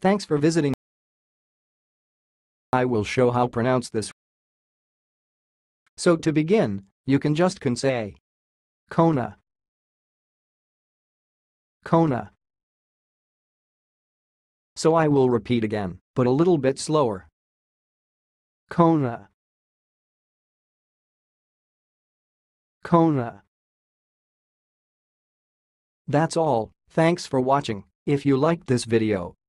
Thanks for visiting. I will show how pronounce this. So to begin, you can just can say Kona. Kona. So I will repeat again, but a little bit slower. Kona. Kona. That's all, thanks for watching. If you liked this video,